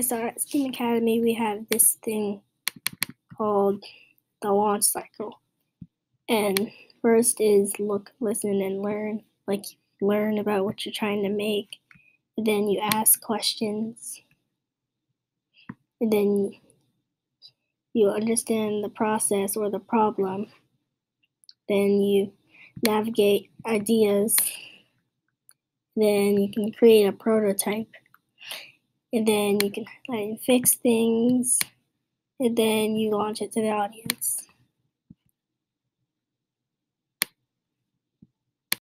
So at STEAMM Academy, we have this thing called the launch cycle. And first is look, listen, and learn. Like, learn about what you're trying to make. Then you ask questions. And then you understand the process or the problem. Then you navigate ideas. Then you can create a prototype. And then you can like, fix things. And then you launch it to the audience.